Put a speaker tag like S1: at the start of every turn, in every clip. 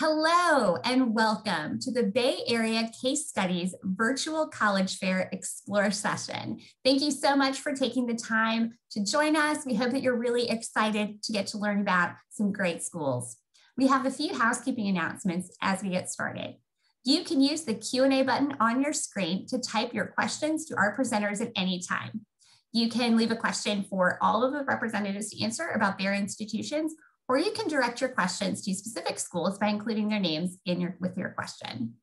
S1: Hello and welcome to the Bay Area Case Studies Virtual College Fair Explore session. Thank you so much for taking the time to join us. We hope that you're really excited to get to learn about some great schools. We have a few housekeeping announcements as we get started. You can use the Q&A button on your screen to type your questions to our presenters at any time. You can leave a question for all of the representatives to answer about their institutions or you can direct your questions to specific schools by including their names in your, with your question.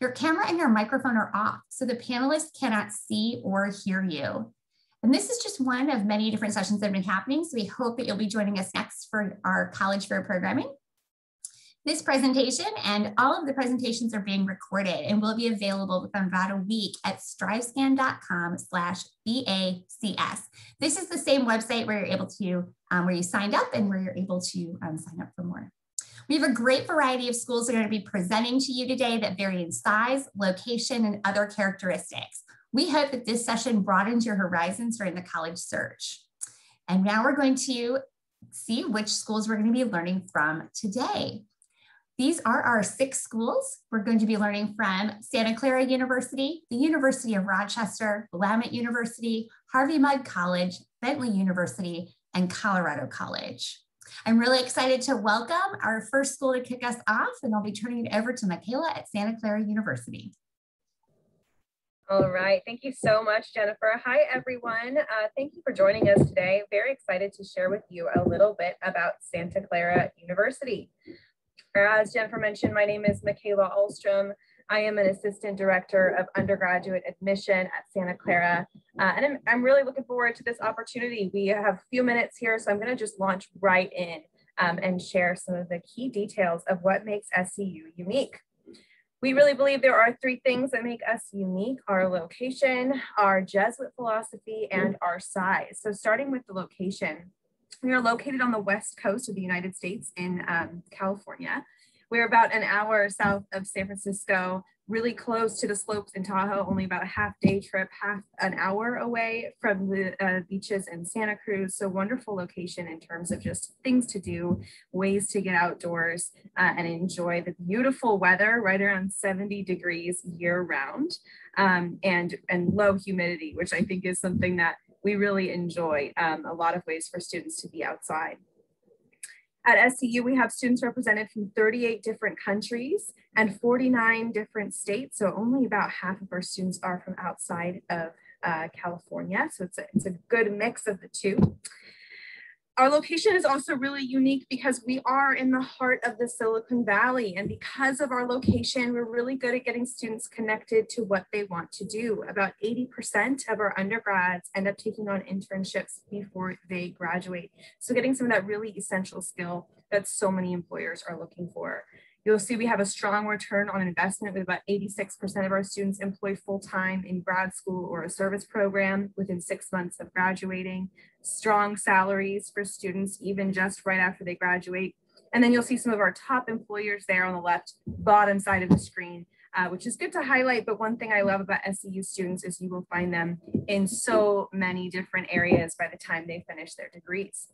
S1: Your camera and your microphone are off, so the panelists cannot see or hear you. And this is just one of many different sessions that have been happening, so we hope that you'll be joining us next for our College Fair programming. This presentation and all of the presentations are being recorded and will be available within about a week at strivescan.com slash BACS. This is the same website where you're able to, um, where you signed up and where you're able to um, sign up for more. We have a great variety of schools that are going to be presenting to you today that vary in size, location, and other characteristics. We hope that this session broadens your horizons during the college search. And now we're going to see which schools we're going to be learning from today. These are our six schools. We're going to be learning from Santa Clara University, the University of Rochester, Willamette University, Harvey Mudd College, Bentley University, and Colorado College. I'm really excited to welcome our first school to kick us off, and I'll be turning it over to Michaela at Santa Clara University.
S2: All right, thank you so much, Jennifer. Hi, everyone. Uh, thank you for joining us today. Very excited to share with you a little bit about Santa Clara University. As Jennifer mentioned, my name is Michaela Ahlstrom. I am an assistant director of undergraduate admission at Santa Clara. Uh, and I'm, I'm, really looking forward to this opportunity. We have a few minutes here, so I'm gonna just launch right in um, and share some of the key details of what makes SCU unique. We really believe there are three things that make us unique, our location, our Jesuit philosophy, and our size. So starting with the location, we are located on the west coast of the United States in um, California. We're about an hour south of San Francisco, really close to the slopes in Tahoe, only about a half day trip, half an hour away from the uh, beaches in Santa Cruz. So wonderful location in terms of just things to do, ways to get outdoors uh, and enjoy the beautiful weather, right around 70 degrees year round, um, and, and low humidity, which I think is something that we really enjoy um, a lot of ways for students to be outside. At SCU, we have students represented from 38 different countries and 49 different states. So only about half of our students are from outside of uh, California. So it's a, it's a good mix of the two. Our location is also really unique because we are in the heart of the Silicon Valley. And because of our location, we're really good at getting students connected to what they want to do. About 80% of our undergrads end up taking on internships before they graduate. So getting some of that really essential skill that so many employers are looking for. You'll see we have a strong return on investment with about 86% of our students employed full-time in grad school or a service program within six months of graduating, strong salaries for students even just right after they graduate. And then you'll see some of our top employers there on the left bottom side of the screen, uh, which is good to highlight. But one thing I love about SCU students is you will find them in so many different areas by the time they finish their degrees.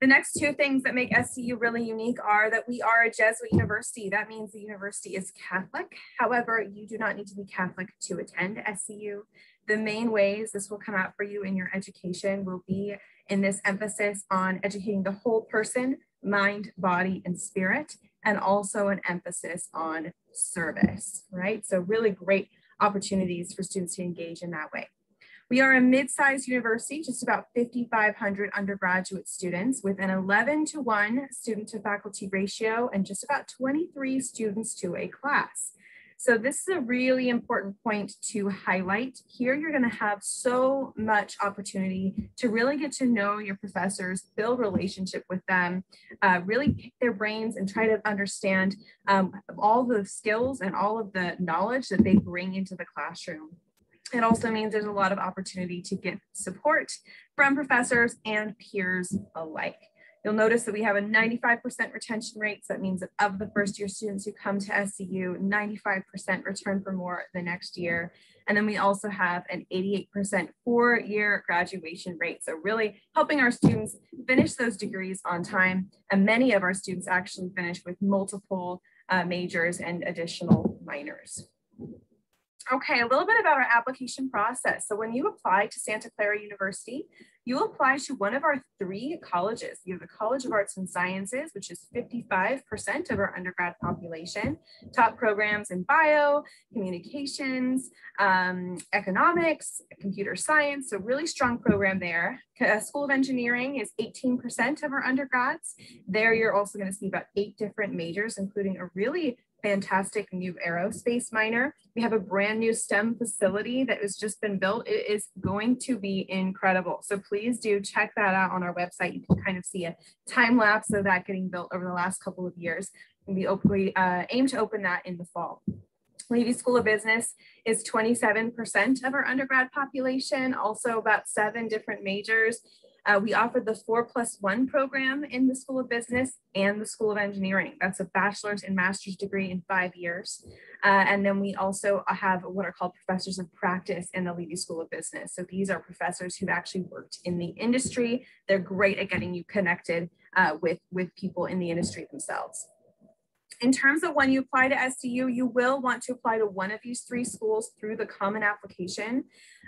S2: The next two things that make SCU really unique are that we are a Jesuit university. That means the university is Catholic. However, you do not need to be Catholic to attend SCU. The main ways this will come out for you in your education will be in this emphasis on educating the whole person, mind, body, and spirit, and also an emphasis on service, right? So really great opportunities for students to engage in that way. We are a mid-sized university, just about 5,500 undergraduate students with an 11 to 1 student to faculty ratio and just about 23 students to a class. So this is a really important point to highlight. Here you're gonna have so much opportunity to really get to know your professors, build relationship with them, uh, really pick their brains and try to understand um, all the skills and all of the knowledge that they bring into the classroom. It also means there's a lot of opportunity to get support from professors and peers alike. You'll notice that we have a 95% retention rate. So that means that of the first year students who come to SCU, 95% return for more the next year. And then we also have an 88% four year graduation rate. So really helping our students finish those degrees on time. And many of our students actually finish with multiple uh, majors and additional minors. Okay, a little bit about our application process. So when you apply to Santa Clara University, you apply to one of our three colleges. You have the College of Arts and Sciences, which is 55% of our undergrad population, top programs in bio, communications, um, economics, computer science, so really strong program there. Uh, School of Engineering is 18% of our undergrads. There you're also gonna see about eight different majors, including a really fantastic new aerospace minor. We have a brand new STEM facility that has just been built. It is going to be incredible. So please do check that out on our website. You can kind of see a time lapse of that getting built over the last couple of years. And we, we uh, aim to open that in the fall. Leavey School of Business is 27% of our undergrad population, also about seven different majors. Uh, we offer the four plus one program in the School of Business and the School of Engineering. That's a bachelor's and master's degree in five years. Uh, and then we also have what are called professors of practice in the Leavey School of Business. So these are professors who've actually worked in the industry. They're great at getting you connected uh, with, with people in the industry themselves. In terms of when you apply to SCU, you will want to apply to one of these three schools through the common application.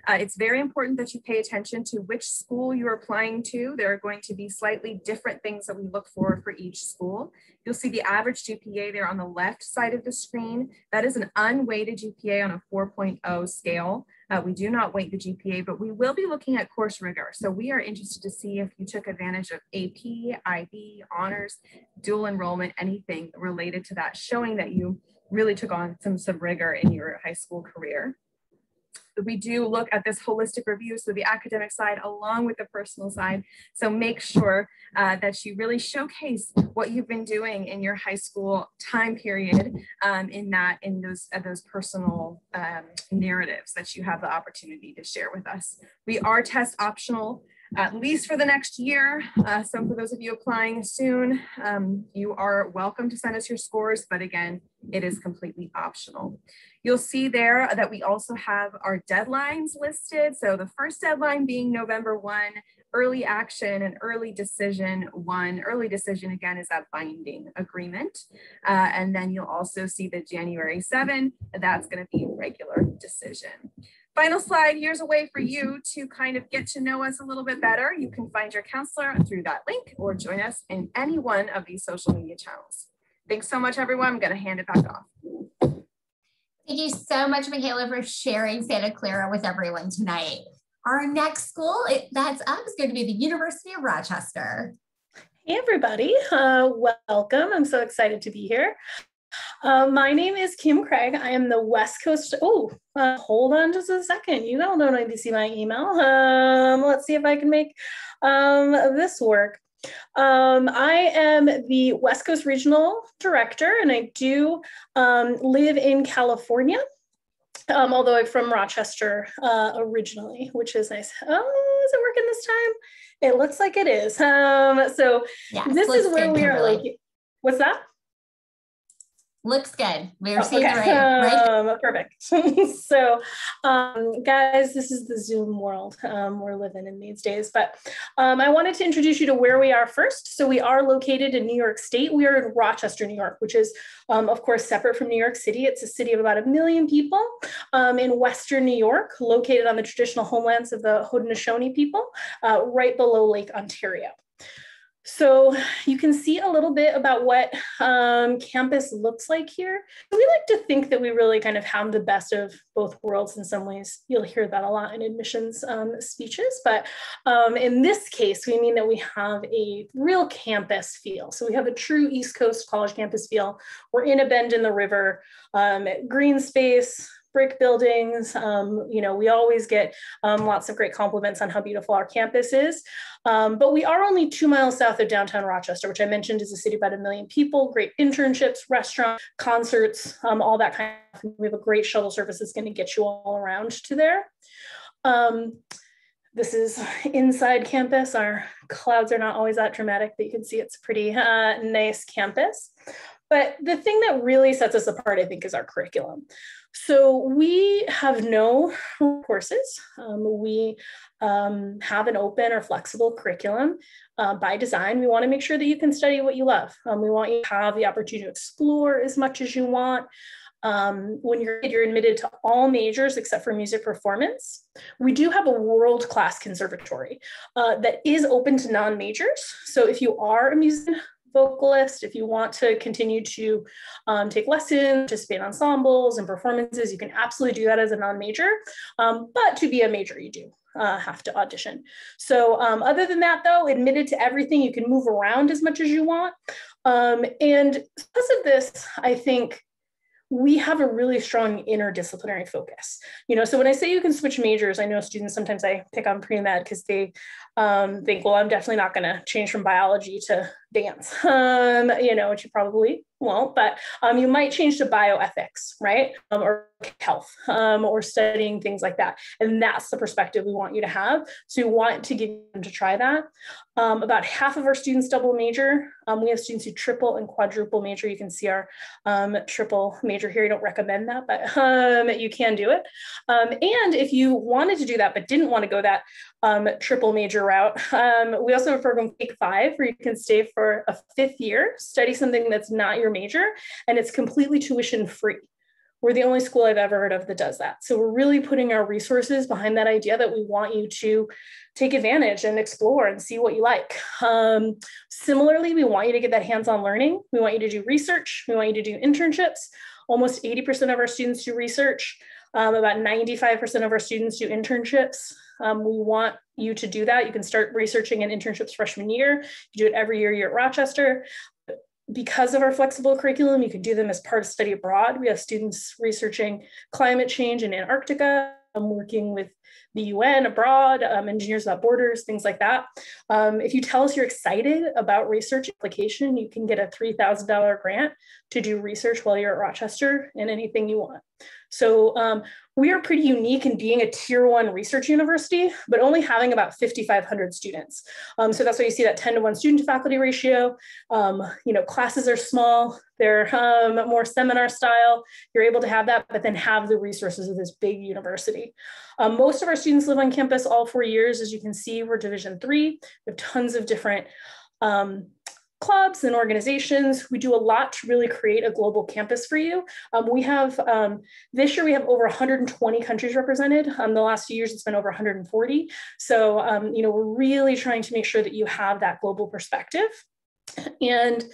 S2: Uh, it's very important that you pay attention to which school you're applying to. There are going to be slightly different things that we look for for each school. You'll see the average GPA there on the left side of the screen. That is an unweighted GPA on a 4.0 scale. Uh, we do not weight the GPA, but we will be looking at course rigor. So we are interested to see if you took advantage of AP, IB, honors, dual enrollment, anything related to that, showing that you really took on some, some rigor in your high school career we do look at this holistic review, so the academic side along with the personal side. So make sure uh, that you really showcase what you've been doing in your high school time period um, in that in those uh, those personal um, narratives that you have the opportunity to share with us. We are test optional at least for the next year. Uh, so for those of you applying soon, um, you are welcome to send us your scores, but again, it is completely optional. You'll see there that we also have our deadlines listed. So the first deadline being November 1, early action and early decision one. Early decision again is that binding agreement. Uh, and then you'll also see the January 7, that's gonna be regular decision. Final slide, here's a way for you to kind of get to know us a little bit better. You can find your counselor through that link or join us in any one of these social media channels. Thanks so much, everyone. I'm gonna hand it back off.
S1: Thank you so much, Michaela, for sharing Santa Clara with everyone tonight. Our next school that's up is going to be the University of Rochester.
S3: Hey, everybody. Uh, welcome. I'm so excited to be here. Uh, my name is Kim Craig. I am the West Coast. Oh, uh, hold on just a second. You all don't need to see my email. Um, let's see if I can make um, this work. Um, I am the West Coast Regional Director, and I do um, live in California. Um, although I'm from Rochester uh, originally, which is nice. Oh, is it working this time? It looks like it is. Um, so yes, this is where we are like, what's that?
S1: Looks good. We are oh, seeing okay. right, right?
S3: Um, perfect. so, um, guys, this is the Zoom world um, we're living in these days. But um, I wanted to introduce you to where we are first. So we are located in New York State. We are in Rochester, New York, which is, um, of course, separate from New York City. It's a city of about a million people um, in Western New York, located on the traditional homelands of the Haudenosaunee people, uh, right below Lake Ontario. So you can see a little bit about what um, campus looks like here. We like to think that we really kind of have the best of both worlds in some ways. You'll hear that a lot in admissions um, speeches, but um, in this case, we mean that we have a real campus feel. So we have a true East Coast college campus feel. We're in a bend in the river, um, green space, brick buildings. Um, you know, we always get um, lots of great compliments on how beautiful our campus is. Um, but we are only two miles south of downtown Rochester, which I mentioned is a city about a million people, great internships, restaurants, concerts, um, all that kind of thing. We have a great shuttle service that's going to get you all around to there. Um, this is inside campus. Our clouds are not always that dramatic, but you can see it's a pretty uh, nice campus. But the thing that really sets us apart, I think, is our curriculum. So we have no courses. Um, we um, have an open or flexible curriculum uh, by design. We want to make sure that you can study what you love. Um, we want you to have the opportunity to explore as much as you want. Um, when you're you're admitted to all majors except for music performance. We do have a world-class conservatory uh, that is open to non-majors. So if you are a musician, vocalist, if you want to continue to um, take lessons, participate in ensembles and performances, you can absolutely do that as a non-major. Um, but to be a major, you do uh, have to audition. So um, other than that, though, admitted to everything, you can move around as much as you want. Um, and because of this, I think we have a really strong interdisciplinary focus. You know, so when I say you can switch majors, I know students sometimes I pick on pre-med because they um, think, well, I'm definitely not going to change from biology to dance, um, you know, which you probably won't, but um, you might change to bioethics, right? Um, or health um, or studying things like that. And that's the perspective we want you to have. So we want to give them to try that. Um, about half of our students double major. Um, we have students who triple and quadruple major. You can see our um, triple major here. I don't recommend that, but you can do it. and if you wanted to do that, but didn't want to go that triple major route, Um, we also have a program Take Five where you can stay for a fifth year, study something that's not your major, and it's completely tuition free. We're the only school I've ever heard of that does that. So we're really putting our resources behind that idea that we want you to take advantage and explore and see what you like. Um, similarly, we want you to get that hands-on learning. We want you to do research. We want you to do internships. Almost 80% of our students do research. Um, about 95% of our students do internships. Um, we want you to do that. You can start researching in internships freshman year. You do it every year you're at Rochester. Because of our flexible curriculum, you can do them as part of study abroad. We have students researching climate change in Antarctica. I'm working with the UN abroad, um, Engineers Without Borders, things like that. Um, if you tell us you're excited about research application, you can get a $3,000 grant to do research while you're at Rochester in anything you want. So um, we are pretty unique in being a tier one research university, but only having about 5,500 students. Um, so that's why you see that 10 to one student to faculty ratio. Um, you know, classes are small, they're um, more seminar style. You're able to have that, but then have the resources of this big university. Um, most of our students live on campus all four years. As you can see, we're division three. We have tons of different um, clubs and organizations. We do a lot to really create a global campus for you. Um, we have, um, this year we have over 120 countries represented. Um, the last few years it's been over 140. So, um, you know, we're really trying to make sure that you have that global perspective. And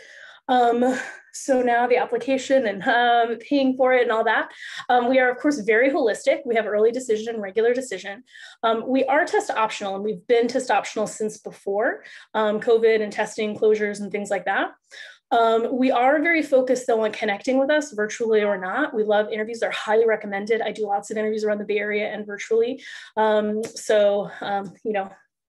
S3: um, so now the application and um, paying for it and all that. Um, we are, of course, very holistic. We have early decision regular decision. Um, we are test optional, and we've been test optional since before um, COVID and testing closures and things like that. Um, we are very focused though on connecting with us virtually or not. We love interviews; they're highly recommended. I do lots of interviews around the Bay Area and virtually. Um, so you know,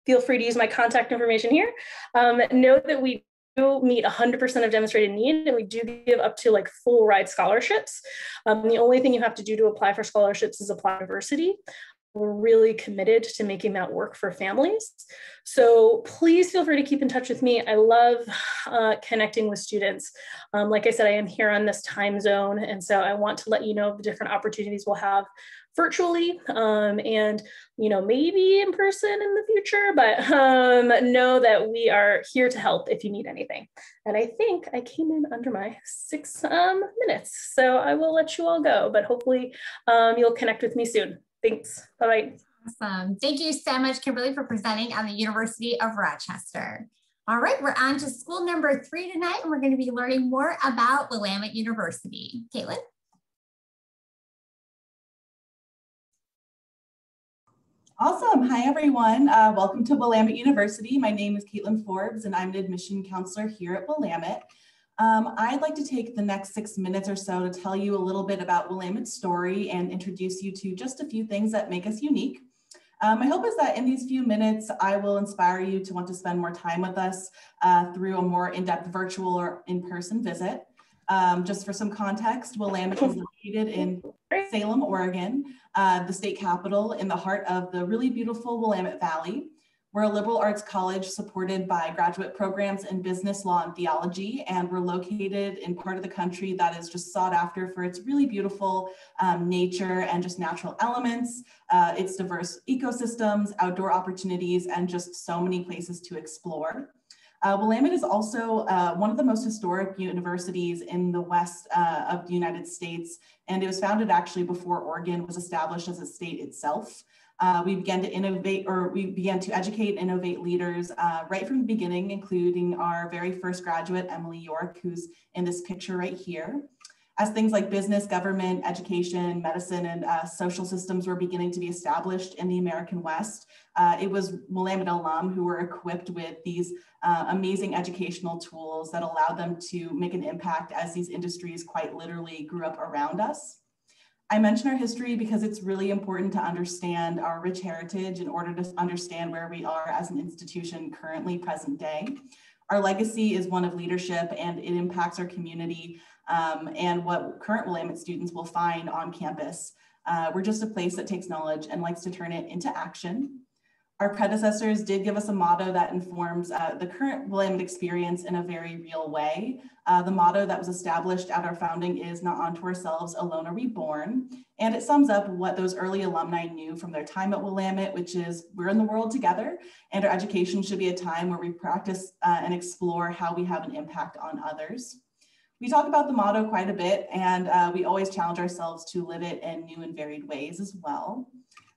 S3: feel free to use my contact information here. Um, note that we meet 100% of demonstrated need and we do give up to like full ride scholarships. Um, the only thing you have to do to apply for scholarships is apply diversity. We're really committed to making that work for families. So please feel free to keep in touch with me. I love uh, connecting with students. Um, like I said, I am here on this time zone. And so I want to let you know the different opportunities we'll have virtually um, and you know maybe in person in the future but um, know that we are here to help if you need anything. And i think i came in under my six um, minutes so i will let you all go but hopefully um, you'll connect with me soon. Thanks. Bye bye
S1: awesome. Thank you so much kimberly for presenting on the university of rochester. All right, we're on to school number three tonight, and we're going to be learning more about Willamette University. Caitlin?
S4: Awesome. Hi, everyone. Uh, welcome to Willamette University. My name is Caitlin Forbes, and I'm an admission counselor here at Willamette. Um, I'd like to take the next six minutes or so to tell you a little bit about Willamette's story and introduce you to just a few things that make us unique. Um, my hope is that in these few minutes, I will inspire you to want to spend more time with us uh, through a more in-depth virtual or in-person visit. Um, just for some context, Willamette is located in Salem, Oregon, uh, the state capital in the heart of the really beautiful Willamette Valley. We're a liberal arts college supported by graduate programs in business law and theology, and we're located in part of the country that is just sought after for its really beautiful um, nature and just natural elements, uh, its diverse ecosystems, outdoor opportunities, and just so many places to explore. Uh, Willamette is also uh, one of the most historic universities in the west uh, of the United States, and it was founded actually before Oregon was established as a state itself. Uh, we began to innovate or we began to educate innovate leaders uh, right from the beginning, including our very first graduate, Emily York, who's in this picture right here. As things like business, government, education, medicine, and uh, social systems were beginning to be established in the American West, uh, it was Willamette alum who were equipped with these uh, amazing educational tools that allowed them to make an impact as these industries quite literally grew up around us. I mention our history because it's really important to understand our rich heritage in order to understand where we are as an institution currently present day. Our legacy is one of leadership and it impacts our community um, and what current Willamette students will find on campus. Uh, we're just a place that takes knowledge and likes to turn it into action. Our predecessors did give us a motto that informs uh, the current Willamette experience in a very real way. Uh, the motto that was established at our founding is not unto ourselves alone are we born. And it sums up what those early alumni knew from their time at Willamette, which is we're in the world together and our education should be a time where we practice uh, and explore how we have an impact on others. We talk about the motto quite a bit and uh, we always challenge ourselves to live it in new and varied ways as well.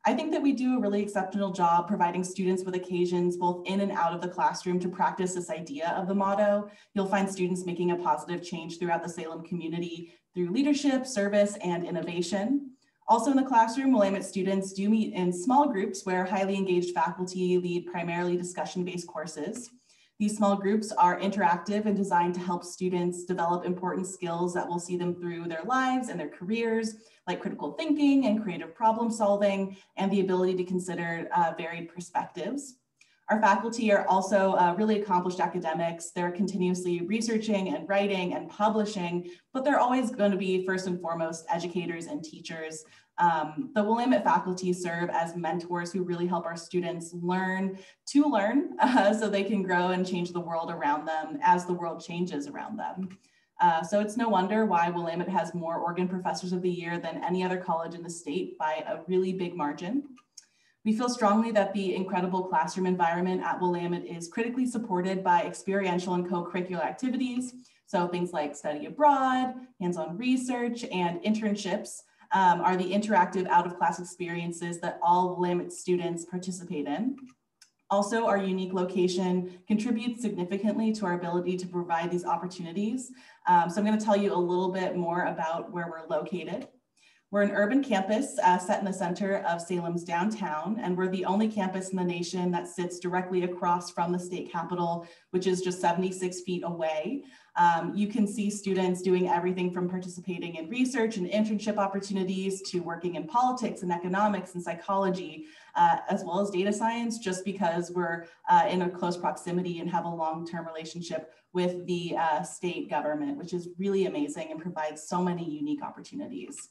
S4: I think that we do a really exceptional job providing students with occasions both in and out of the classroom to practice this idea of the motto. You'll find students making a positive change throughout the Salem community through leadership, service, and innovation. Also in the classroom, Willamette students do meet in small groups where highly engaged faculty lead primarily discussion-based courses. These small groups are interactive and designed to help students develop important skills that will see them through their lives and their careers, like critical thinking and creative problem solving, and the ability to consider uh, varied perspectives. Our faculty are also uh, really accomplished academics. They're continuously researching and writing and publishing, but they're always going to be first and foremost educators and teachers um, the Willamette faculty serve as mentors who really help our students learn to learn uh, so they can grow and change the world around them as the world changes around them. Uh, so it's no wonder why Willamette has more Oregon Professors of the Year than any other college in the state by a really big margin. We feel strongly that the incredible classroom environment at Willamette is critically supported by experiential and co-curricular activities. So things like study abroad, hands-on research, and internships um, are the interactive out of class experiences that all Willamette students participate in. Also, our unique location contributes significantly to our ability to provide these opportunities. Um, so I'm gonna tell you a little bit more about where we're located. We're an urban campus uh, set in the center of Salem's downtown, and we're the only campus in the nation that sits directly across from the state capitol, which is just 76 feet away. Um, you can see students doing everything from participating in research and internship opportunities to working in politics and economics and psychology, uh, as well as data science, just because we're uh, in a close proximity and have a long-term relationship with the uh, state government, which is really amazing and provides so many unique opportunities.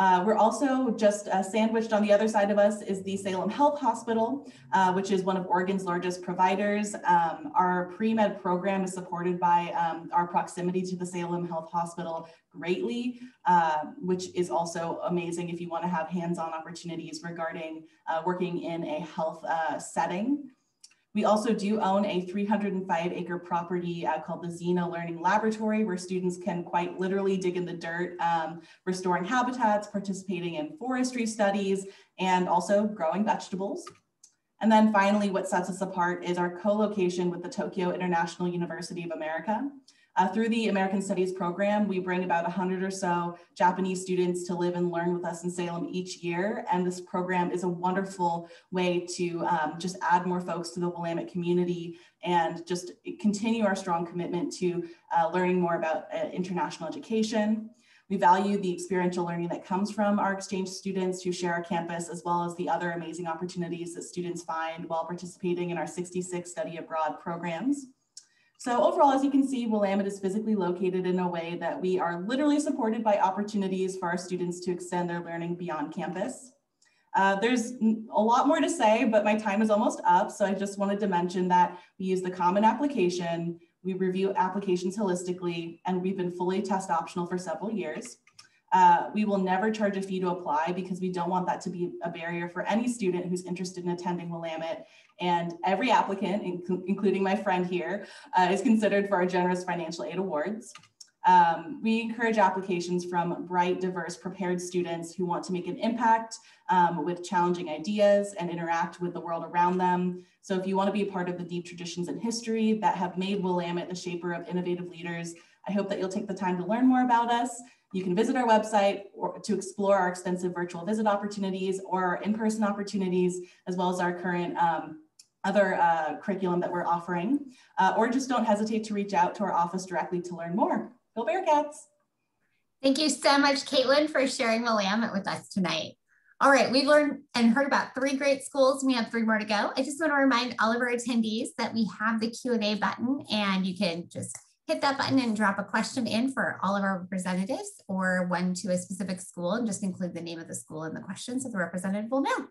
S4: Uh, we're also just uh, sandwiched on the other side of us is the Salem Health Hospital, uh, which is one of Oregon's largest providers. Um, our pre-med program is supported by um, our proximity to the Salem Health Hospital greatly, uh, which is also amazing if you want to have hands-on opportunities regarding uh, working in a health uh, setting. We also do own a 305 acre property uh, called the Zena Learning Laboratory, where students can quite literally dig in the dirt, um, restoring habitats, participating in forestry studies, and also growing vegetables. And then finally, what sets us apart is our co-location with the Tokyo International University of America. Uh, through the American Studies program, we bring about 100 or so Japanese students to live and learn with us in Salem each year. And this program is a wonderful way to um, just add more folks to the Willamette community and just continue our strong commitment to uh, learning more about uh, international education. We value the experiential learning that comes from our exchange students who share our campus, as well as the other amazing opportunities that students find while participating in our 66 study abroad programs. So overall, as you can see, Willamette is physically located in a way that we are literally supported by opportunities for our students to extend their learning beyond campus. Uh, there's a lot more to say, but my time is almost up. So I just wanted to mention that we use the common application, we review applications holistically, and we've been fully test optional for several years. Uh, we will never charge a fee to apply because we don't want that to be a barrier for any student who's interested in attending Willamette and every applicant, inc including my friend here, uh, is considered for our generous financial aid awards. Um, we encourage applications from bright, diverse, prepared students who want to make an impact um, with challenging ideas and interact with the world around them. So if you want to be a part of the deep traditions and history that have made Willamette the shaper of innovative leaders, I hope that you'll take the time to learn more about us. You can visit our website or to explore our extensive virtual visit opportunities or in-person opportunities, as well as our current um, other uh, curriculum that we're offering, uh, or just don't hesitate to reach out to our office directly to learn more. Go Bearcats!
S1: Thank you so much, Caitlin, for sharing Willamette with us tonight. All right, we've learned and heard about three great schools. We have three more to go. I just want to remind all of our attendees that we have the Q&A button and you can just hit that button and drop a question in for all of our representatives or one to a specific school and just include the name of the school in the question so the representative will know.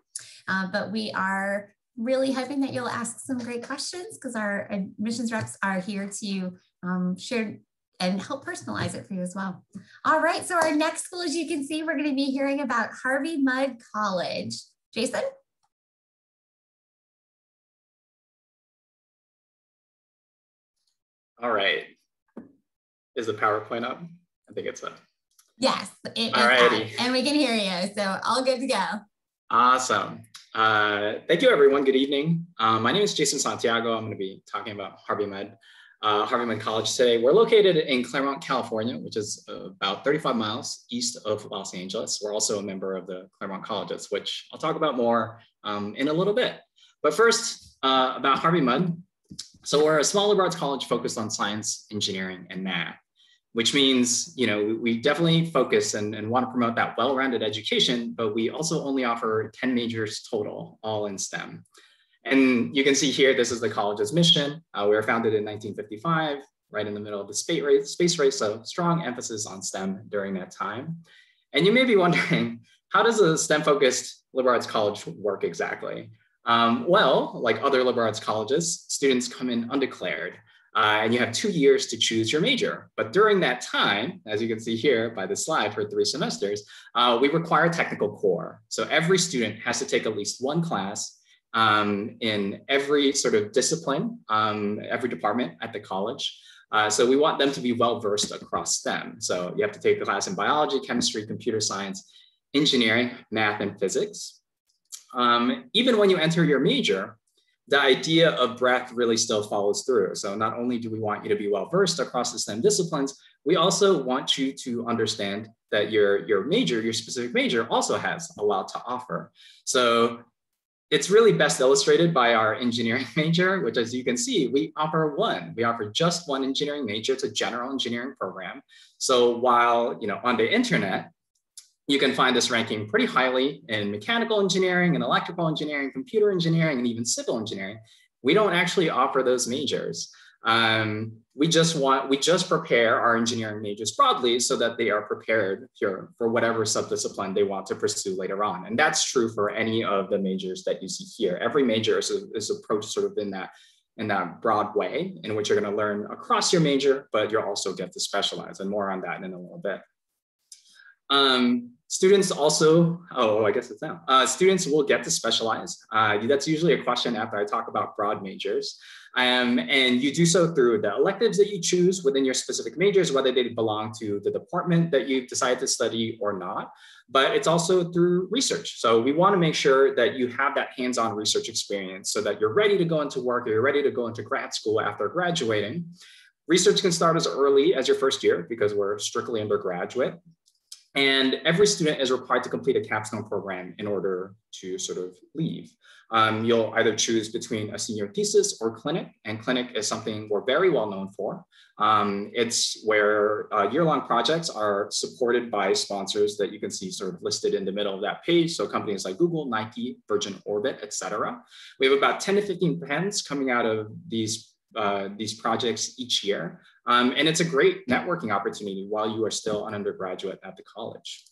S1: Uh, but we are really hoping that you'll ask some great questions because our admissions reps are here to um, share and help personalize it for you as well. All right, so our next school, as you can see, we're gonna be hearing about Harvey Mudd College. Jason?
S5: All right. Is the PowerPoint up? I think it's up.
S1: Yes, it all righty. And we can hear you, so all good to go.
S5: Awesome. Uh, thank you, everyone. Good evening. Uh, my name is Jason Santiago. I'm going to be talking about Harvey Mudd, uh, Harvey Mudd College today. We're located in Claremont, California, which is about 35 miles east of Los Angeles. We're also a member of the Claremont Colleges, which I'll talk about more um, in a little bit. But first, uh, about Harvey Mudd. So we're a small liberal arts college focused on science, engineering, and math which means you know we definitely focus and, and want to promote that well-rounded education but we also only offer 10 majors total all in stem. And you can see here this is the college's mission. Uh, we were founded in 1955 right in the middle of the space race, space race so strong emphasis on stem during that time. And you may be wondering how does a stem focused liberal arts college work exactly um, well like other liberal arts colleges students come in undeclared uh, and you have two years to choose your major. But during that time, as you can see here by the slide for three semesters, uh, we require a technical core. So every student has to take at least one class um, in every sort of discipline, um, every department at the college. Uh, so we want them to be well-versed across STEM. So you have to take the class in biology, chemistry, computer science, engineering, math, and physics. Um, even when you enter your major, the idea of breadth really still follows through. So not only do we want you to be well versed across the STEM disciplines, we also want you to understand that your, your major, your specific major also has a lot to offer. So it's really best illustrated by our engineering major, which as you can see, we offer one. We offer just one engineering major. It's a general engineering program. So while you know on the internet, you can find this ranking pretty highly in mechanical engineering and electrical engineering, computer engineering, and even civil engineering. We don't actually offer those majors. Um, we just want, we just prepare our engineering majors broadly so that they are prepared here for whatever subdiscipline they want to pursue later on. And that's true for any of the majors that you see here. Every major is, is approached sort of in that, in that broad way in which you're gonna learn across your major, but you'll also get to specialize and more on that in a little bit. Um, students also, oh, I guess it's now. Uh, students will get to specialize. Uh, that's usually a question after I talk about broad majors. Um, and you do so through the electives that you choose within your specific majors, whether they belong to the department that you've decided to study or not. But it's also through research. So we want to make sure that you have that hands-on research experience so that you're ready to go into work or you're ready to go into grad school after graduating. Research can start as early as your first year because we're strictly undergraduate. And every student is required to complete a capstone program in order to sort of leave. Um, you'll either choose between a senior thesis or clinic, and clinic is something we're very well known for. Um, it's where uh, year-long projects are supported by sponsors that you can see sort of listed in the middle of that page. So companies like Google, Nike, Virgin Orbit, et cetera. We have about 10 to 15 pens coming out of these uh, these projects each year. Um, and it's a great networking opportunity while you are still an undergraduate at the college.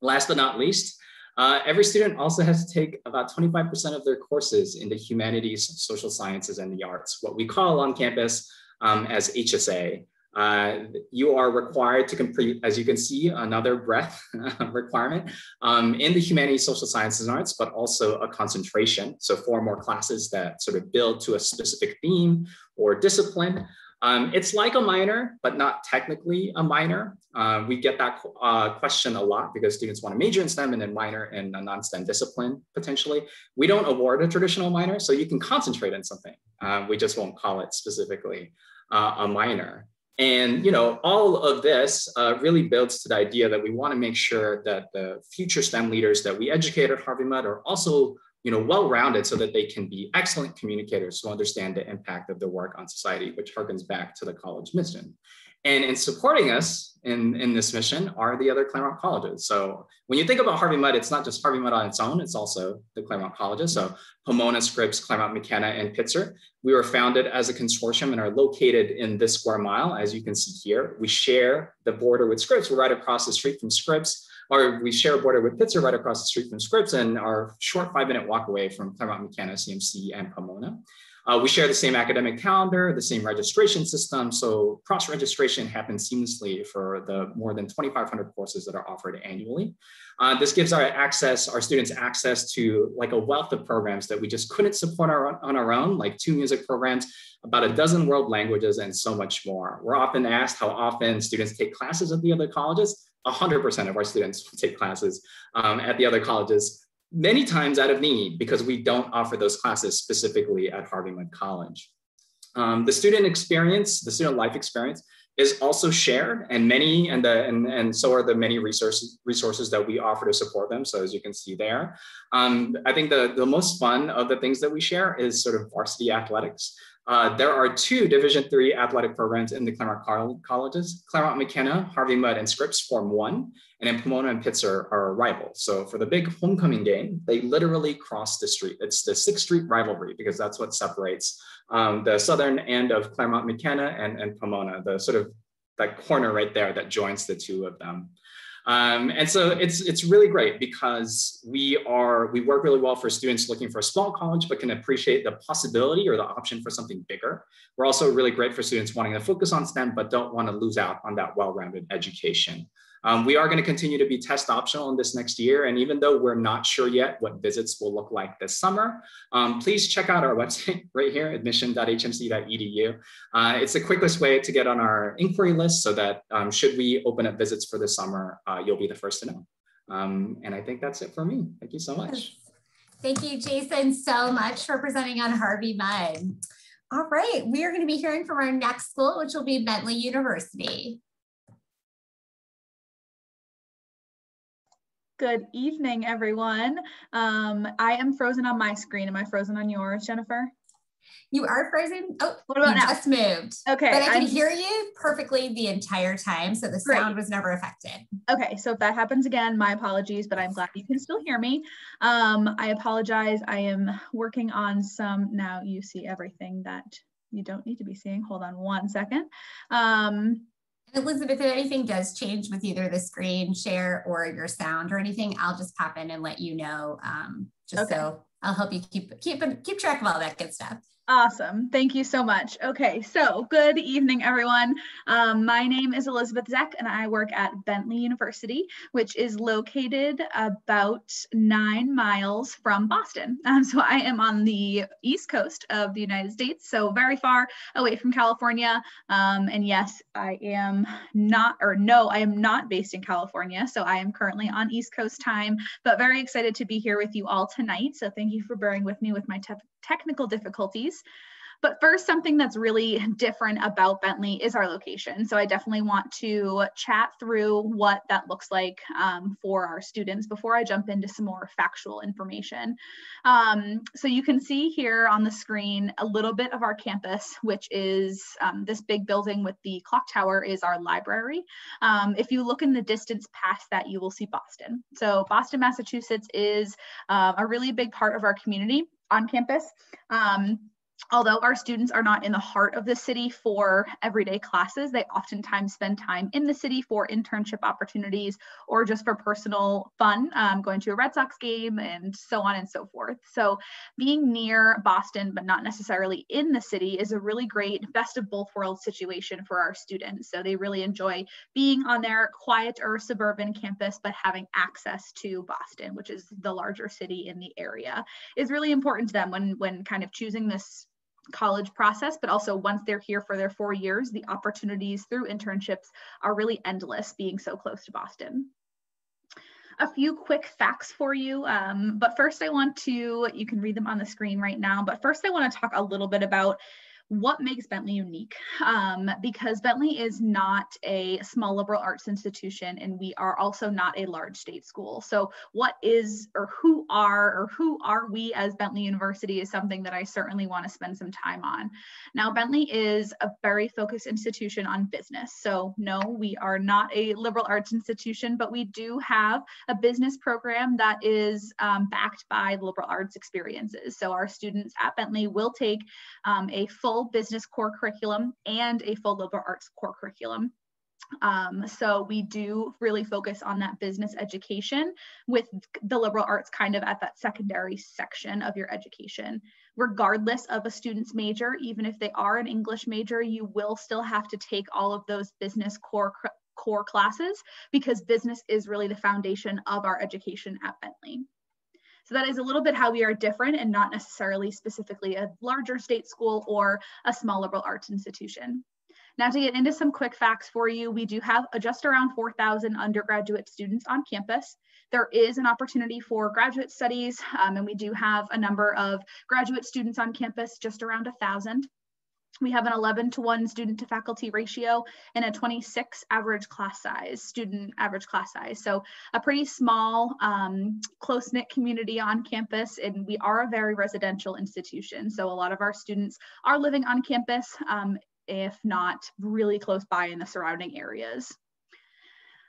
S5: Last but not least, uh, every student also has to take about 25% of their courses in the humanities, social sciences, and the arts, what we call on campus um, as HSA. Uh, you are required to complete, as you can see, another breadth requirement um, in the humanities, social sciences, and arts, but also a concentration. So four more classes that sort of build to a specific theme or discipline. Um, it's like a minor, but not technically a minor. Uh, we get that uh, question a lot because students want to major in STEM and then minor in a non-STEM discipline, potentially. We don't award a traditional minor, so you can concentrate in something. Uh, we just won't call it specifically uh, a minor. And you know, all of this uh, really builds to the idea that we want to make sure that the future STEM leaders that we educate at Harvey Mudd are also you know, well-rounded so that they can be excellent communicators who understand the impact of their work on society, which harkens back to the college mission. And in supporting us in, in this mission are the other Claremont colleges. So when you think about Harvey Mudd, it's not just Harvey Mudd on its own, it's also the Claremont colleges. So Pomona, Scripps, Claremont McKenna, and Pitzer. We were founded as a consortium and are located in this square mile, as you can see here. We share the border with Scripps. We're right across the street from Scripps or we share a border with Pitzer right across the street from Scripps and are short five minute walk away from Claremont McKenna, CMC, and Pomona. Uh, we share the same academic calendar, the same registration system. So cross registration happens seamlessly for the more than 2,500 courses that are offered annually. Uh, this gives our access, our students access to like a wealth of programs that we just couldn't support our, on our own, like two music programs, about a dozen world languages, and so much more. We're often asked how often students take classes at the other colleges. 100% of our students take classes um, at the other colleges many times out of need because we don't offer those classes specifically at Harvey Mudd College. Um, the student experience, the student life experience is also shared and many and the and, and so are the many resources resources that we offer to support them so as you can see there um, i think the the most fun of the things that we share is sort of varsity athletics uh, there are two Division three athletic programs in the Claremont colleges. Claremont McKenna, Harvey Mudd, and Scripps form one, and then Pomona and Pitzer are rivals. So for the big homecoming game, they literally cross the street. It's the Sixth Street rivalry because that's what separates um, the southern end of Claremont McKenna and, and Pomona, the sort of that corner right there that joins the two of them. Um, and so it's it's really great because we are we work really well for students looking for a small college but can appreciate the possibility or the option for something bigger. We're also really great for students wanting to focus on STEM but don't want to lose out on that well-rounded education. Um, we are going to continue to be test optional in this next year. And even though we're not sure yet what visits will look like this summer, um, please check out our website right here, admission.hmc.edu. Uh, it's the quickest way to get on our inquiry list so that um, should we open up visits for the summer, uh, you'll be the first to know. Um, and I think that's it for me. Thank you so much.
S1: Thank you, Jason, so much for presenting on Harvey Mudd. All right, we are going to be hearing from our next school, which will be Bentley University.
S6: Good evening, everyone. Um, I am frozen on my screen. Am I frozen on yours, Jennifer?
S1: You are frozen. Oh,
S6: what about
S1: you
S6: now?
S1: just moved.
S6: Okay.
S1: But I can I'm... hear you perfectly the entire time. So the Great. sound was never affected.
S6: Okay. So if that happens again, my apologies, but I'm glad you can still hear me. Um, I apologize. I am working on some, now you see everything that you don't need to be seeing. Hold on one second. Um,
S1: Elizabeth, if anything does change with either the screen share or your sound or anything, I'll just pop in and let you know. Um, just okay. so I'll help you keep keep keep track of all that good stuff.
S6: Awesome. Thank you so much. Okay, so good evening, everyone. Um, my name is Elizabeth Zeck, and I work at Bentley University, which is located about nine miles from Boston. Um, so I am on the east coast of the United States, so very far away from California. Um, and yes, I am not, or no, I am not based in California. So I am currently on East Coast time, but very excited to be here with you all tonight. So thank you for bearing with me with my technical difficulties. But first, something that's really different about Bentley is our location. So I definitely want to chat through what that looks like um, for our students before I jump into some more factual information. Um, so you can see here on the screen a little bit of our campus, which is um, this big building with the clock tower is our library. Um, if you look in the distance past that, you will see Boston. So Boston, Massachusetts is uh, a really big part of our community on campus. Um, Although our students are not in the heart of the city for everyday classes, they oftentimes spend time in the city for internship opportunities or just for personal fun, um, going to a Red Sox game and so on and so forth. So being near Boston, but not necessarily in the city is a really great best of both worlds situation for our students. So they really enjoy being on their quiet or suburban campus, but having access to Boston, which is the larger city in the area, is really important to them when, when kind of choosing this college process, but also once they're here for their four years, the opportunities through internships are really endless being so close to Boston. A few quick facts for you, um, but first I want to, you can read them on the screen right now, but first I wanna talk a little bit about what makes Bentley unique? Um, because Bentley is not a small liberal arts institution and we are also not a large state school. So what is or who are or who are we as Bentley University is something that I certainly want to spend some time on. Now Bentley is a very focused institution on business. So no, we are not a liberal arts institution, but we do have a business program that is um, backed by liberal arts experiences. So our students at Bentley will take um, a full full business core curriculum and a full liberal arts core curriculum. Um, so we do really focus on that business education with the liberal arts kind of at that secondary section of your education. Regardless of a student's major, even if they are an English major, you will still have to take all of those business core core classes because business is really the foundation of our education at Bentley. So that is a little bit how we are different and not necessarily specifically a larger state school or a small liberal arts institution. Now to get into some quick facts for you, we do have just around 4,000 undergraduate students on campus. There is an opportunity for graduate studies, um, and we do have a number of graduate students on campus, just around 1,000. We have an 11 to 1 student to faculty ratio and a 26 average class size, student average class size. So a pretty small, um, close knit community on campus, and we are a very residential institution. So a lot of our students are living on campus, um, if not really close by in the surrounding areas.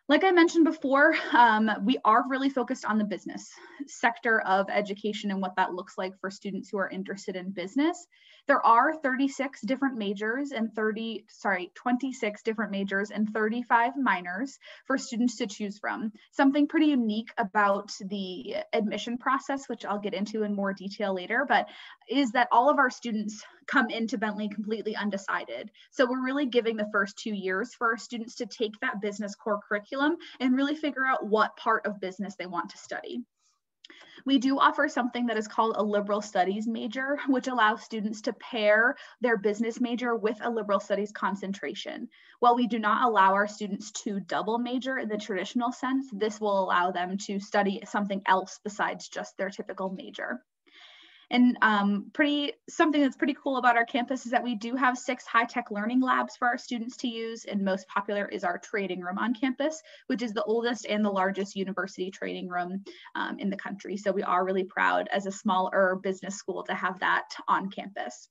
S6: Like I mentioned before, um, we are really focused on the business sector of education and what that looks like for students who are interested in business. There are 36 different majors and 30, sorry, 26 different majors and 35 minors for students to choose from. Something pretty unique about the admission process, which I'll get into in more detail later, but is that all of our students come into Bentley completely undecided. So we're really giving the first two years for our students to take that business core curriculum and really figure out what part of business they want to study. We do offer something that is called a liberal studies major, which allows students to pair their business major with a liberal studies concentration. While we do not allow our students to double major in the traditional sense, this will allow them to study something else besides just their typical major. And um, pretty something that's pretty cool about our campus is that we do have six high-tech learning labs for our students to use, and most popular is our trading room on campus, which is the oldest and the largest university trading room um, in the country. So we are really proud as a smaller business school to have that on campus.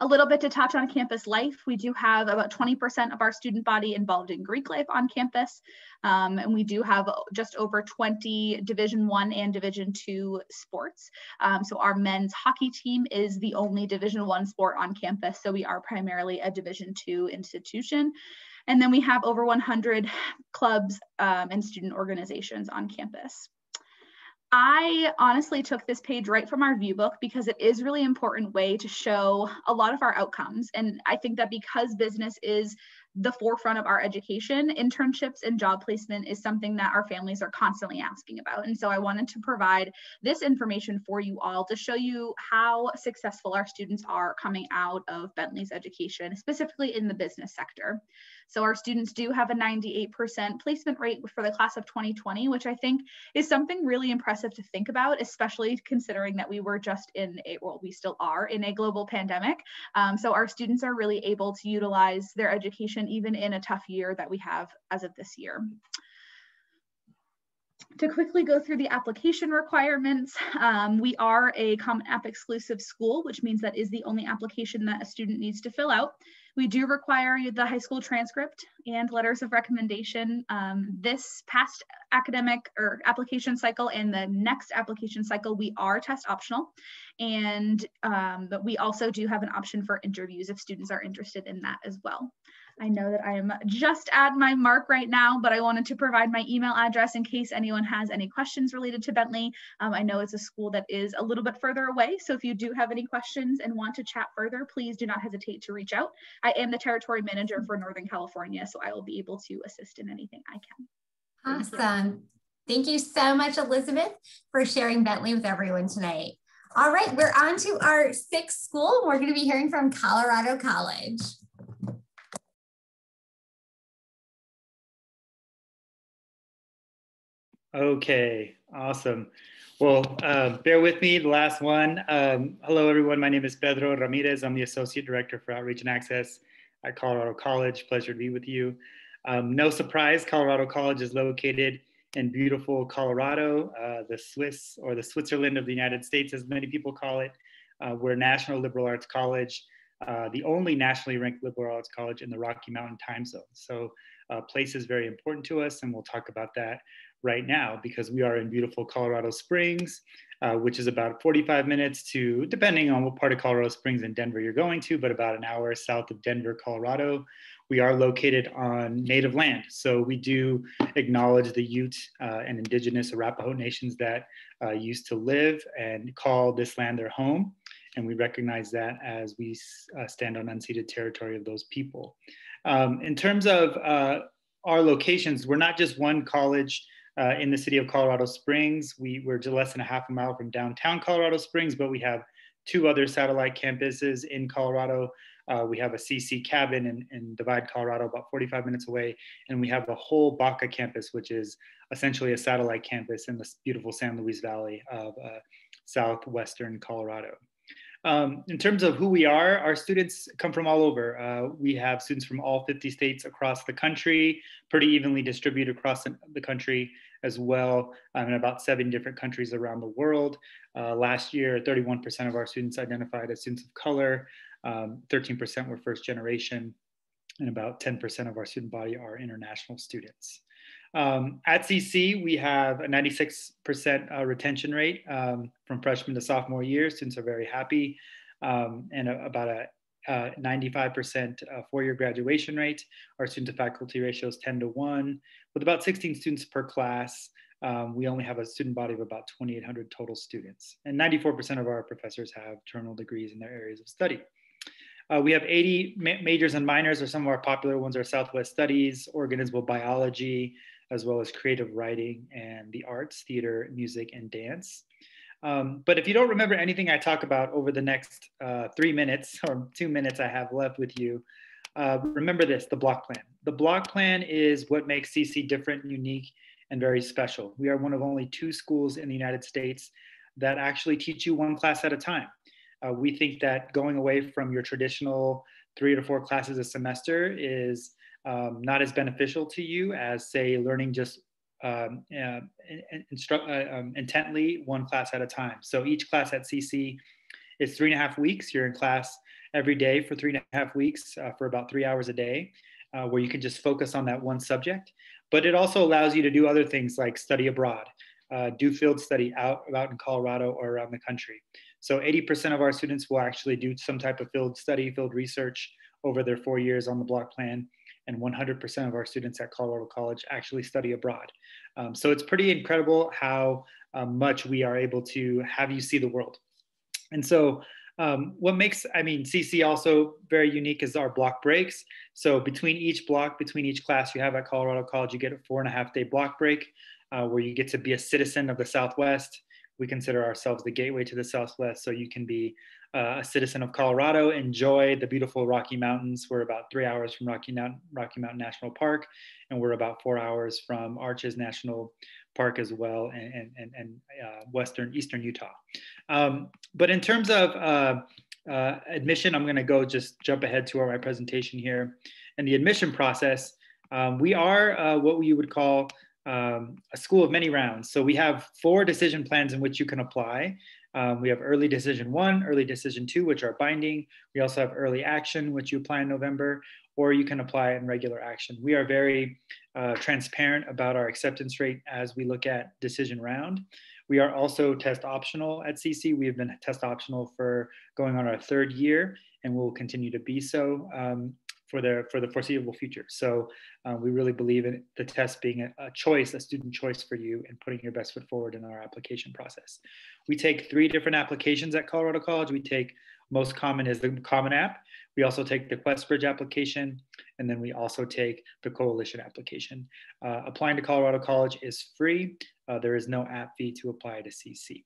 S6: A little bit to touch on campus life. We do have about 20% of our student body involved in Greek life on campus. Um, and we do have just over 20 Division One and Division Two sports. Um, so our men's hockey team is the only Division One sport on campus. So we are primarily a Division Two institution. And then we have over 100 clubs um, and student organizations on campus. I honestly took this page right from our view book because it is really important way to show a lot of our outcomes. And I think that because business is the forefront of our education, internships and job placement is something that our families are constantly asking about. And so I wanted to provide this information for you all to show you how successful our students are coming out of Bentley's education, specifically in the business sector. So our students do have a 98% placement rate for the class of 2020, which I think is something really impressive to think about, especially considering that we were just in a, well, we still are in a global pandemic. Um, so our students are really able to utilize their education even in a tough year that we have as of this year. To quickly go through the application requirements, um, we are a Common App exclusive school, which means that is the only application that a student needs to fill out. We do require the high school transcript and letters of recommendation. Um, this past academic or application cycle and the next application cycle, we are test optional. And um, but we also do have an option for interviews if students are interested in that as well. I know that I am just at my mark right now, but I wanted to provide my email address in case anyone has any questions related to Bentley. Um, I know it's a school that is a little bit further away, so if you do have any questions and want to chat further, please do not hesitate to reach out. I am the territory manager for Northern California, so I will be able to assist in anything I can.
S1: Awesome. Thank you so much, Elizabeth, for sharing Bentley with everyone tonight. All right, we're on to our sixth school. We're going to be hearing from Colorado College.
S7: Okay, awesome. Well, uh, bear with me, the last one. Um, hello, everyone. My name is Pedro Ramirez. I'm the Associate Director for Outreach and Access at Colorado College. Pleasure to be with you. Um, no surprise, Colorado College is located in beautiful Colorado, uh, the Swiss or the Switzerland of the United States, as many people call it. Uh, we're National Liberal Arts College, uh, the only nationally ranked liberal arts college in the Rocky Mountain time zone. So uh, place is very important to us, and we'll talk about that right now because we are in beautiful Colorado Springs, uh, which is about 45 minutes to, depending on what part of Colorado Springs and Denver you're going to, but about an hour south of Denver, Colorado. We are located on native land. So we do acknowledge the Ute uh, and indigenous Arapaho nations that uh, used to live and call this land their home. And we recognize that as we uh, stand on unceded territory of those people. Um, in terms of uh, our locations, we're not just one college uh, in the city of Colorado Springs. We, we're just less than a half a mile from downtown Colorado Springs, but we have two other satellite campuses in Colorado. Uh, we have a CC cabin in, in, Divide, Colorado, about 45 minutes away. And we have a whole Baca campus, which is essentially a satellite campus in the beautiful San Luis Valley of uh, southwestern Colorado. Um, in terms of who we are, our students come from all over. Uh, we have students from all 50 states across the country, pretty evenly distributed across the country as well, um, in about seven different countries around the world. Uh, last year, 31% of our students identified as students of color, 13% um, were first generation, and about 10% of our student body are international students. Um, at CC, we have a 96% uh, retention rate um, from freshman to sophomore year. Students are very happy, um, and a, about a 95% uh, four-year graduation rate. Our student to faculty ratio is 10 to 1. With about 16 students per class, um, we only have a student body of about 2,800 total students. And 94% of our professors have terminal degrees in their areas of study. Uh, we have 80 ma majors and minors, or some of our popular ones are Southwest Studies, Organismal Biology, as well as creative writing and the arts, theater, music, and dance. Um, but if you don't remember anything I talk about over the next uh, three minutes or two minutes I have left with you, uh, remember this, the block plan. The block plan is what makes CC different, unique, and very special. We are one of only two schools in the United States that actually teach you one class at a time. Uh, we think that going away from your traditional three to four classes a semester is um, not as beneficial to you as say learning just um, uh, instru- uh, um, intently one class at a time. So each class at CC is three and a half weeks. You're in class every day for three and a half weeks uh, for about three hours a day, uh, where you can just focus on that one subject. But it also allows you to do other things like study abroad, uh, do field study out, out in Colorado or around the country. So 80% of our students will actually do some type of field study, field research over their four years on the block plan and 100% of our students at Colorado College actually study abroad. Um, so it's pretty incredible how uh, much we are able to have you see the world. And so um, what makes, I mean, CC also very unique is our block breaks. So between each block, between each class you have at Colorado College, you get a four and a half day block break uh, where you get to be a citizen of the Southwest. We consider ourselves the gateway to the Southwest. So you can be uh, a citizen of Colorado, enjoy the beautiful Rocky Mountains. We're about three hours from Rocky Mountain, Rocky Mountain National Park, and we're about four hours from Arches National Park as well, and, and, and uh, Western, Eastern Utah. Um, but in terms of uh, uh admission, I'm gonna go just jump ahead to my presentation here. And the admission process, um, we are uh, what we would call um, a school of many rounds. So we have four decision plans in which you can apply. Um, we have early decision one, early decision two, which are binding. We also have early action, which you apply in November, or you can apply in regular action. We are very uh, transparent about our acceptance rate as we look at decision round. We are also test optional at CC. We have been test optional for going on our third year and we'll continue to be so um, for the for the foreseeable future. So uh, we really believe in the test being a, a, choice, a student choice for you, and putting your best foot forward in our application process. We take three different applications at Colorado College. We take most common is the Common App. We also take the QuestBridge application, and then we also take the Coalition application. Uh, applying to Colorado College is free. Uh, there is no app fee to apply to CC.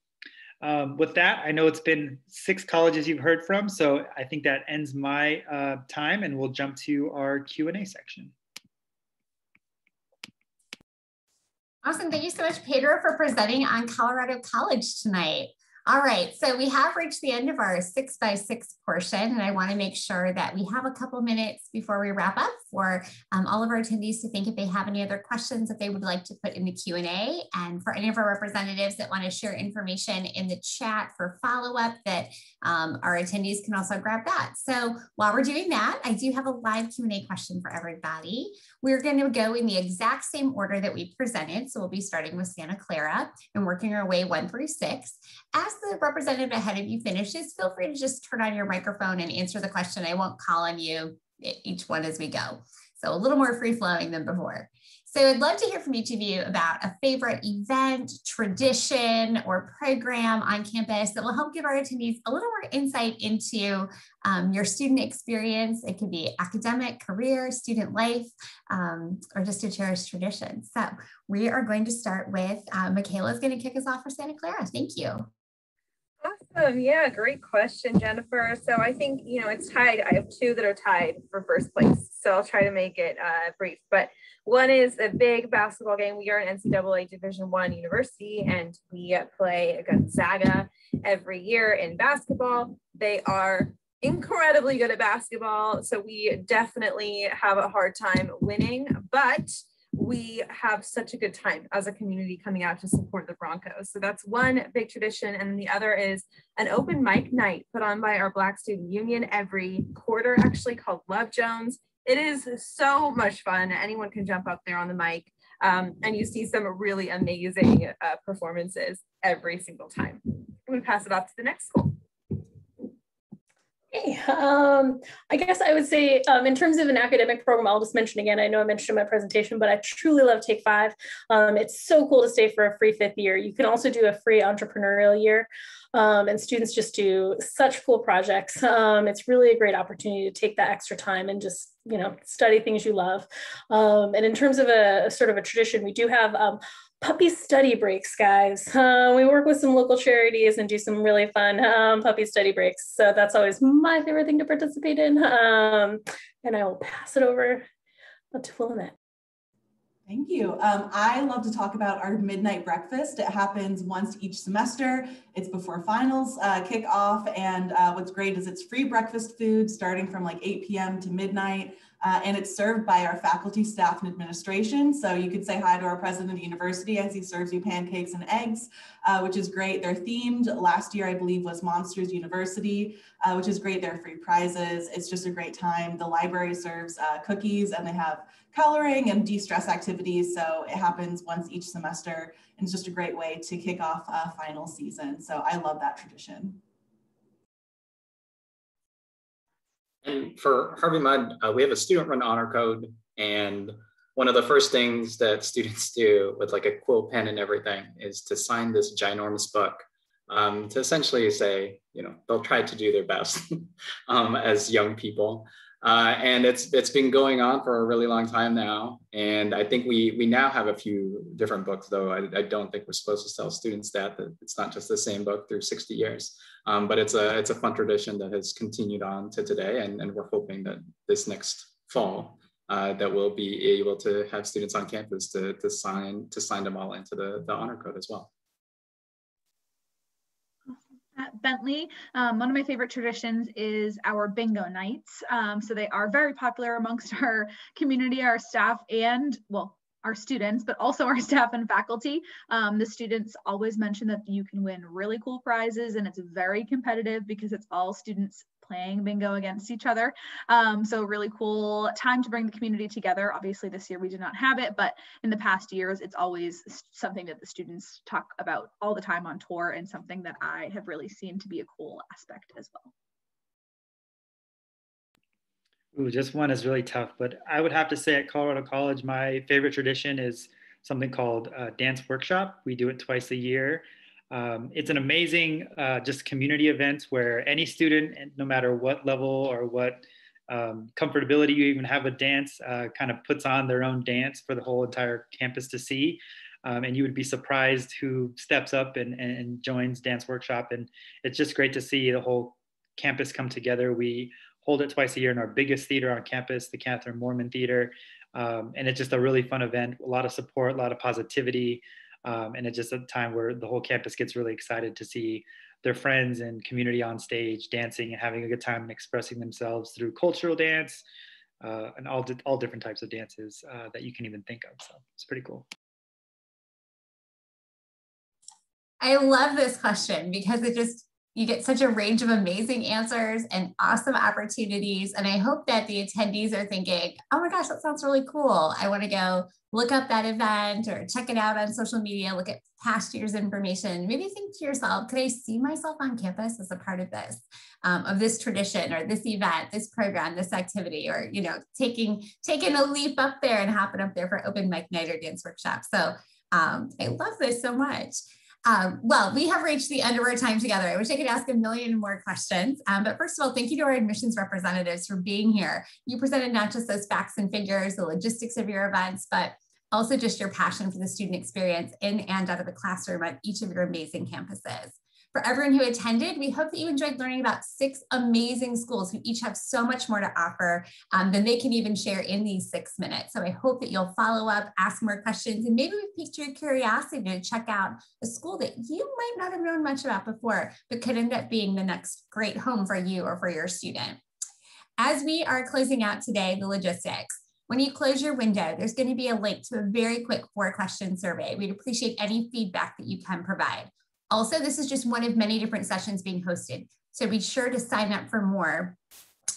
S7: Um, with that, I know it's been six colleges you've heard from, so I think that ends my uh, time and we'll jump to our Q&A section.
S1: Awesome. Thank you so much, Pedro, for presenting on Colorado College tonight. All right, so we have reached the end of our six by six portion, and I wanna make sure that we have a couple minutes before we wrap up for um, all of our attendees to think if they have any other questions that they would like to put in the Q&A, and for any of our representatives that wanna share information in the chat for follow-up that um, our attendees can also grab that. So while we're doing that, I do have a live Q&A question for everybody. We're gonna go in the exact same order that we presented, so we'll be starting with Santa Clara and working our way one through six. As the representative ahead of you finishes, feel free to just turn on your microphone and answer the question. I won't call on you each one as we go. So a little more free flowing than before. So I'd love to hear from each of you about a favorite event, tradition, or program on campus that will help give our attendees a little more insight into um, your student experience. It could be academic, career, student life, um, or just a cherished tradition. So we are going to start with, uh, Michaela is going to kick us off for Santa Clara. Thank you.
S2: Awesome. Yeah, great question, Jennifer. So I think, you know, it's tied. I have two that are tied for first place. So I'll try to make it uh, brief. But one is a big basketball game. We are an NCAA Division One university and we play Gonzaga every year in basketball. They are incredibly good at basketball. So we definitely have a hard time winning, but we have such a good time as a community coming out to support the Broncos. So that's one big tradition. And the other is an open mic night put on by our Black Student Union every quarter, actually called Love Jones. It is so much fun. Anyone can jump up there on the mic. Um, and you see some really amazing uh, performances every single time. I'm going to pass it off to the next school.
S3: Hey, um, I guess I would say um, in terms of an academic program, I'll just mention again, I know I mentioned in my presentation, but I truly love Take Five. Um, it's so cool to stay for a free fifth year. You can also do a free entrepreneurial year um, and students just do such cool projects. Um, it's really a great opportunity to take that extra time and just, you know, study things you love. Um, and in terms of a, a, sort of a tradition, we do have puppy study breaks, guys. Uh, we work with some local charities and do some really fun um, puppy study breaks. So that's always my favorite thing to participate in. Um, and I will pass it over to Willamette.
S4: Thank you. Um, I love to talk about our midnight breakfast. It happens once each semester. It's before finals uh, kick off. And uh, what's great is it's free breakfast food starting from like 8 p.m. to midnight. Uh, and it's served by our faculty, staff, and administration. So you could say hi to our president of the university as he serves you pancakes and eggs, uh, which is great. They're themed. Last year, I believe, was Monsters University, uh, which is great. There are free prizes. It's just a great time. The library serves uh, cookies and they have coloring and de-stress activities. So it happens once each semester and it's just a great way to kick off a final season. So I love that tradition.
S5: And for Harvey Mudd, uh, we have a student run honor code. And one of the first things that students do with like a quill pen and everything is to sign this ginormous book um, to essentially say, you know, they'll try to do their best um, as young people. Uh, and it's it's been going on for a really long time now. And I think we we now have a few different books, though I, I don't think we're supposed to tell students that, that it's not just the same book through 60 years. Um, but it's a it's a fun tradition that has continued on to today, and, and we're hoping that this next fall uh, that we'll be able to have students on campus to, to sign to sign them all into the, the honor code as well
S6: at Bentley. Um, one of my favorite traditions is our bingo nights. Um, so they are very popular amongst our community, our staff, and well, our students, but also our staff and faculty. Um, the students always mention that you can win really cool prizes and it's very competitive because it's all students playing bingo against each other. Um, so really cool time to bring the community together. Obviously this year we did not have it, but in the past years, it's always something that the students talk about all the time on tour and something that I have really seen to be a cool aspect as well.
S7: Ooh, just one is really tough, but I would have to say at Colorado College, my favorite tradition is something called Dance Workshop. We do it twice a year. Um, it's an amazing uh, just community event where any student, no matter what level or what um, comfortability you even have with dance, uh, kind of puts on their own dance for the whole entire campus to see. Um, and you would be surprised who steps up and, and joins Dance Workshop. And it's just great to see the whole campus come together. We hold it twice a year in our biggest theater on campus, the Kathryn Mohrman Theater. Um, and it's just a really fun event, a lot of support, a lot of positivity. Um, and it's just a time where the whole campus gets really excited to see their friends and community on stage dancing and having a good time and expressing themselves through cultural dance uh, and all, all different types of dances uh, that you can even think of. So it's pretty cool.
S1: I love this question because it just you get such a range of amazing answers and awesome opportunities. And I hope that the attendees are thinking, oh my gosh, that sounds really cool. I want to go look up that event or check it out on social media, look at past year's information. Maybe think to yourself, could I see myself on campus as a part of this, um, of this tradition or this event, this program, this activity, or you know, taking taking a leap up there and hopping up there for open mic night or dance workshop. So um, I love this so much. Um, well, we have reached the end of our time together. I wish I could ask a million more questions. Um, but first of all, thank you to our admissions representatives for being here. You presented not just those facts and figures, the logistics of your events, but also just your passion for the student experience in and out of the classroom at each of your amazing campuses. For everyone who attended, we hope that you enjoyed learning about six amazing schools who each have so much more to offer um, than they can even share in these six minutes. So I hope that you'll follow up, ask more questions, and maybe we've piqued your curiosity to check out a school that you might not have known much about before, but could end up being the next great home for you or for your student. As we are closing out today, the logistics, when you close your window, there's going to be a link to a very quick four question survey. We'd appreciate any feedback that you can provide. Also, this is just one of many different sessions being hosted. So be sure to sign up for more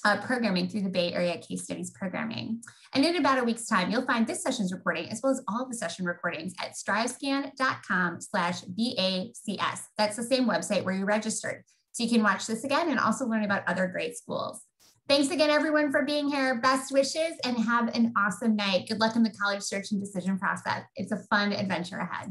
S1: uh, programming through the Bay Area Case Studies programming. And in about a week's time, you'll find this session's recording as well as all the session recordings at strivescan.com slash BACS. That's the same website where you registered. So you can watch this again and also learn about other great schools. Thanks again, everyone, for being here. Best wishes and have an awesome night. Good luck in the college search and decision process. It's a fun adventure ahead.